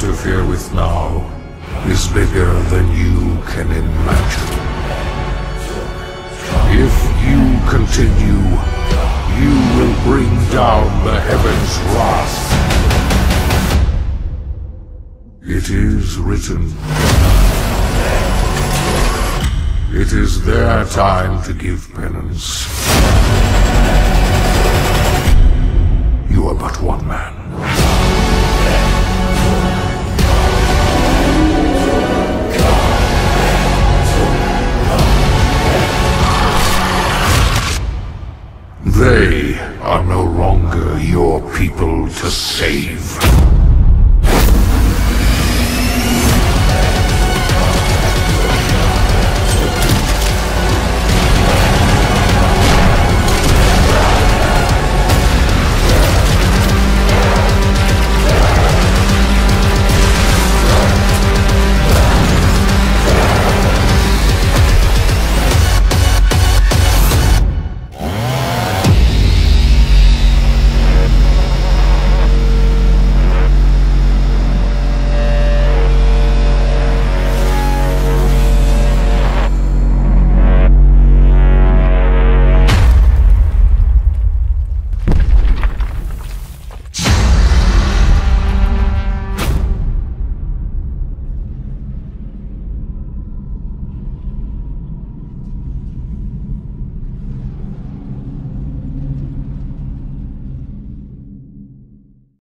earth now is bigger than you can imagine. If you continue, you will bring down the heavens' wrath. It is written. It is their time to give penance. They are no longer your people to save.